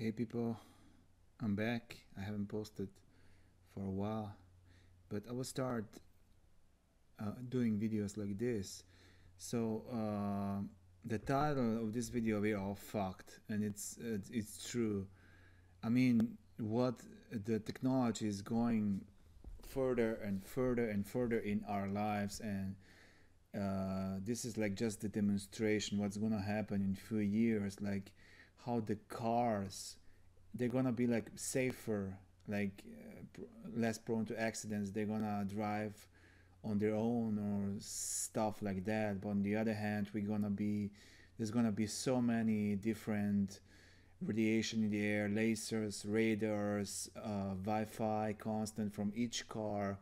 Hey people, I'm back. I haven't posted for a while, but I will start uh, doing videos like this. So uh, the title of this video we are all fucked, and it's it's, it's true. I mean, what the technology is going further and further and further in our lives, and uh, this is like just the demonstration what's gonna happen in few years, like how the cars they're gonna be like safer like uh, pr- less prone to accidents. They're gonna drive on their own or stuff like that. But on the other hand we're gonna be there's gonna be so many different radiation in the air lasers radars uh, wi-fi constant from each car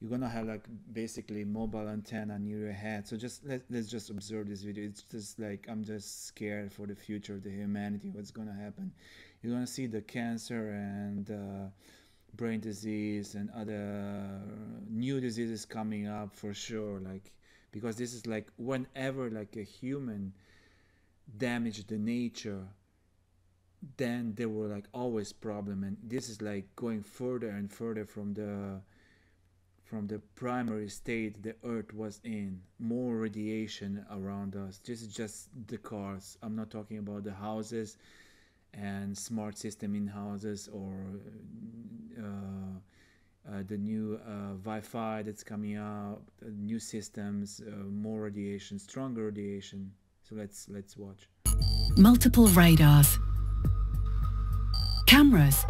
you're gonna have like basically mobile antenna near your head. So just let, let's just observe this video. It's just like i'm just scared for the future of the humanity what's gonna happen. You're gonna see the cancer and uh, brain disease and other new diseases coming up for sure like because this is like whenever like a human damage the nature then there were like always problem. And this is like going further and further from the from the primary state the earth was in. More radiation around us. This is just the cars. I'm not talking about the houses and smart system in houses or uh, uh, the new uh, wi-fi that's coming out new systems uh, more radiation stronger radiation. So let's let's watch. Multiple radars, cameras,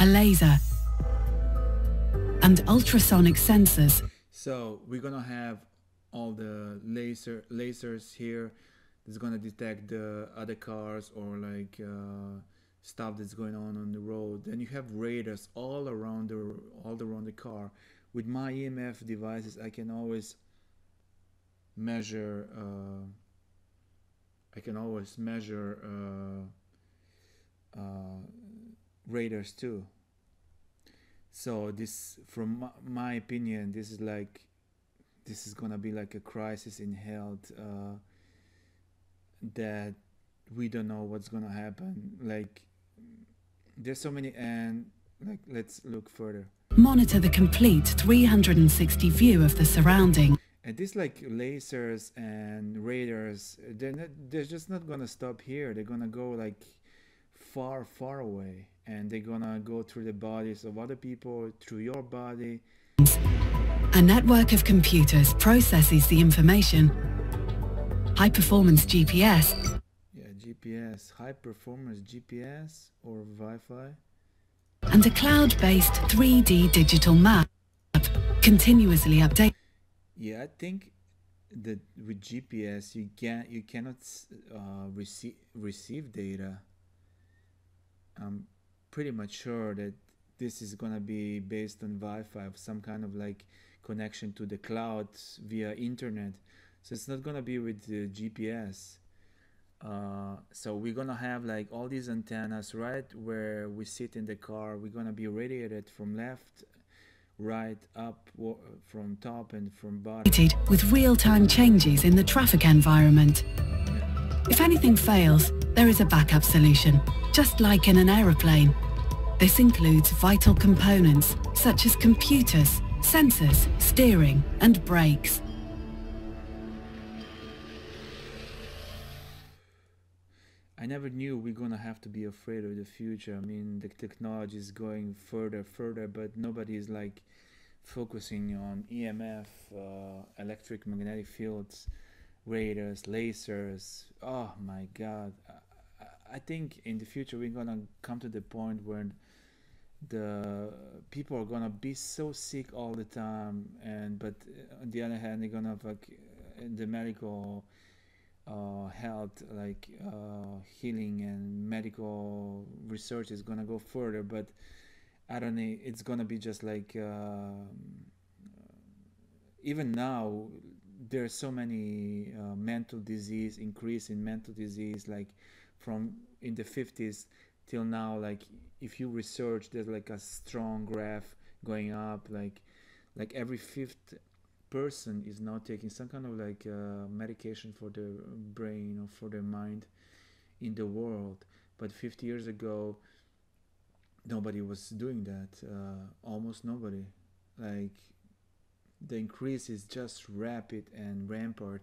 a laser, and ultrasonic sensors. So we're gonna have all the laser lasers here. That's gonna detect the other cars or like uh, stuff that's going on on the road. Then you have radars all around the all around the car. With my emf devices i can always measure uh, i can always measure uh, uh, radars too so this from my, opinion this is like this is gonna be like a crisis in health uh, that we don't know what's gonna happen. Like there's so many and like let's look further. Monitor the complete 360 view of the surrounding. And these like lasers and radars they're not they're just not gonna stop here. They're gonna go like far far away and they're gonna go through the bodies of other people through your body. A network of computers processes the information. High performance gps yeah gps high performance gps or wi-fi. And a cloud-based 3d digital map continuously update. Yeah i think that with gps you can you cannot uh, receive receive data. I'm pretty much sure that this is gonna be based on wi-fi of some kind of like connection to the cloud via internet. So it's not gonna be with the gps uh, so we're gonna have like all these antennas right where we sit in the car. We're gonna be radiated from left right up from top and from bottom. With real-time changes in the traffic environment. If anything fails there is a backup solution just like in an aeroplane. This includes vital components such as computers sensors steering and brakes. I never knew we're gonna have to be afraid of the future. I mean, the technology is going further, further, but nobody is like focusing on EMF, uh, electric magnetic fields, radars, lasers. Oh my God! I, think in the future we're gonna come to the point where the people are gonna be so sick all the time, and but on the other hand, they're gonna like the medical uh, health like uh, healing and medical research is gonna go further but i don't know it's gonna be just like uh, even now there's so many uh, mental disease increase in mental disease like from in the 50s till now like if you research there's like a strong graph going up like like every fifth person is now taking some kind of like uh, medication for their brain or for their mind in the world. But 50 years ago nobody was doing that uh, almost nobody. Like the increase is just rapid and rampant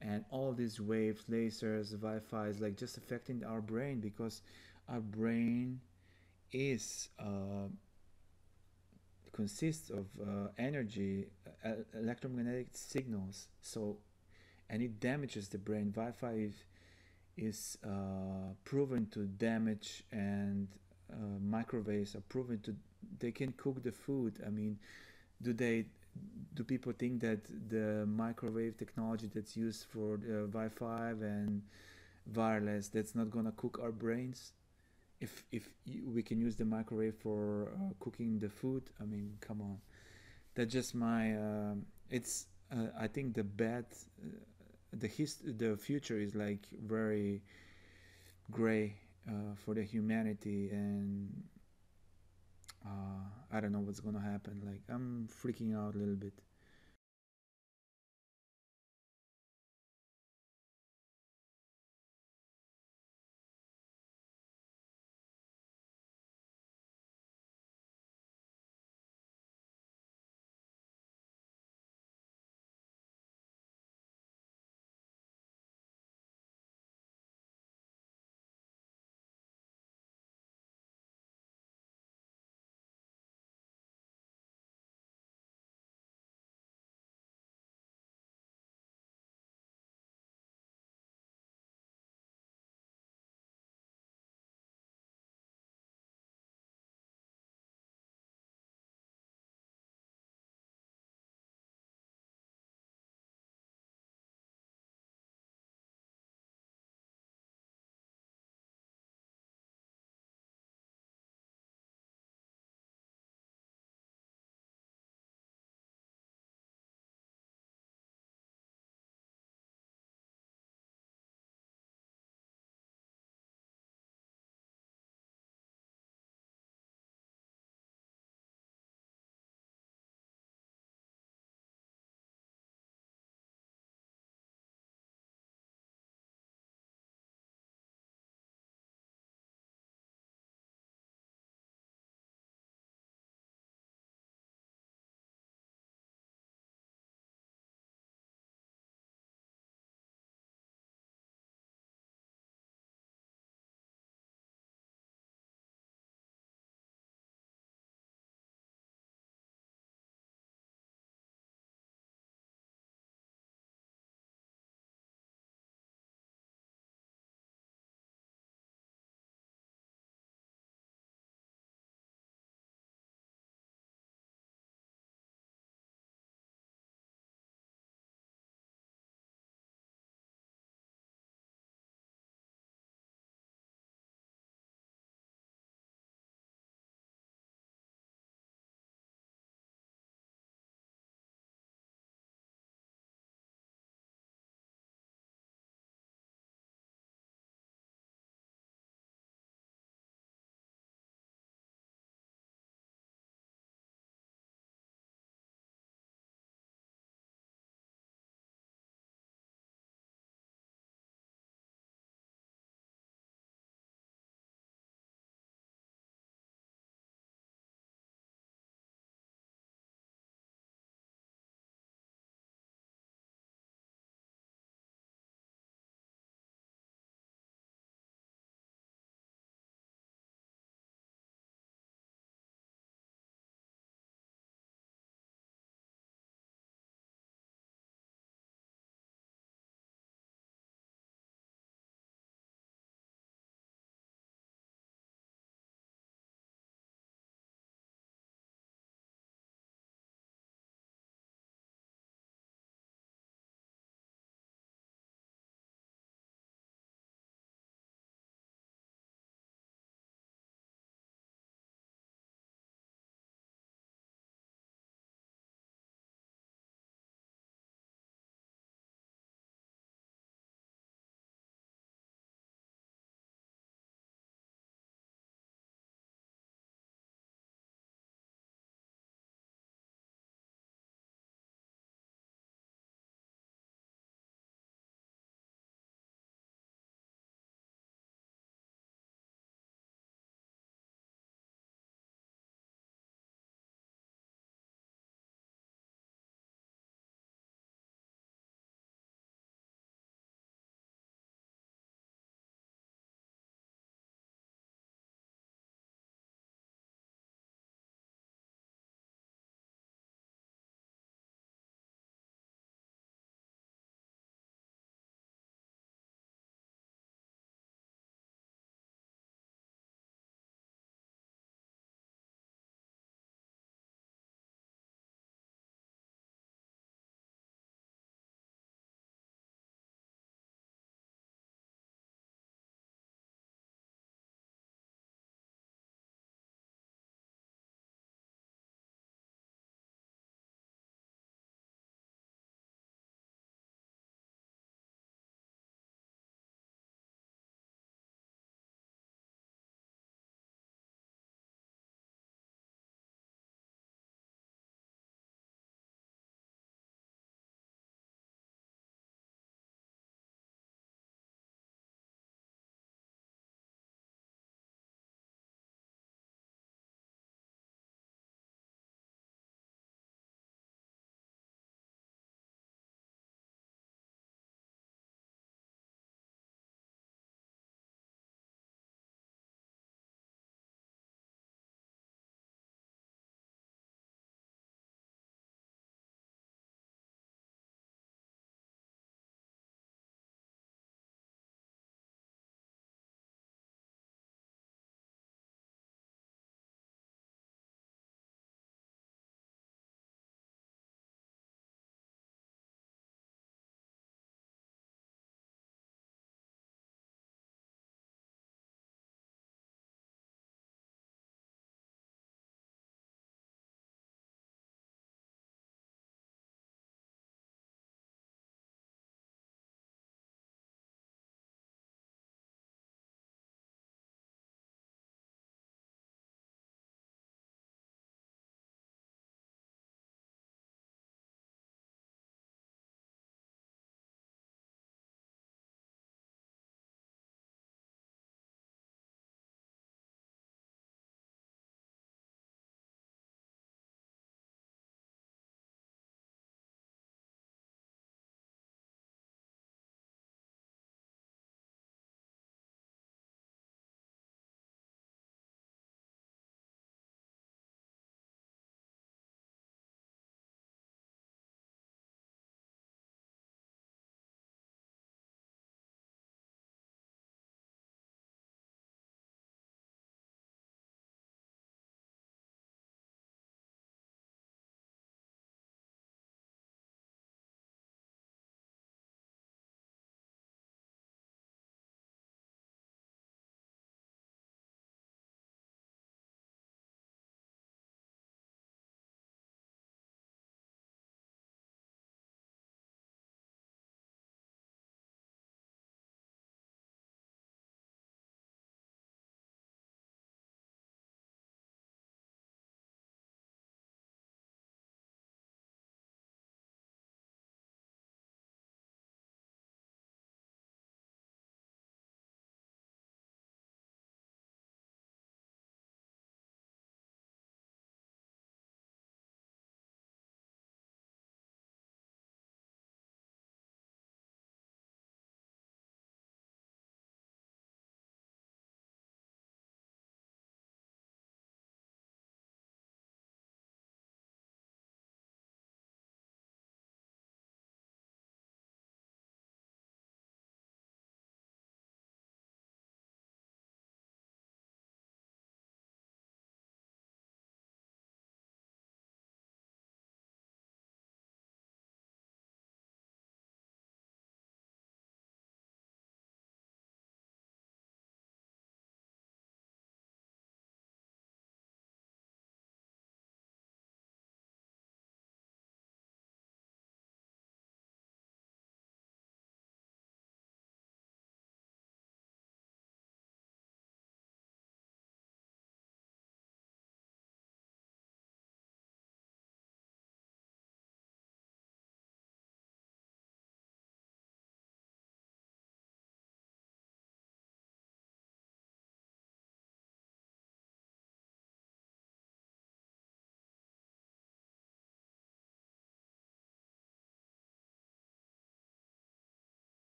and all these waves lasers wi-fi is like just affecting our brain because our brain is uh, consists of uh, energy uh, electromagnetic signals. So and it damages the brain. Wi-fi is, is uh, proven to damage and uh, microwaves are proven to they can cook the food. I mean do they do people think that the microwave technology that's used for the wi-fi and wireless that's not gonna cook our brains? If if we can use the microwave for uh, cooking the food i mean come on. That's just my uh, it's uh, i think the bad uh, the hist- the future is like very gray uh, for the humanity and uh, I don't know what's gonna happen. Like I'm freaking out a little bit.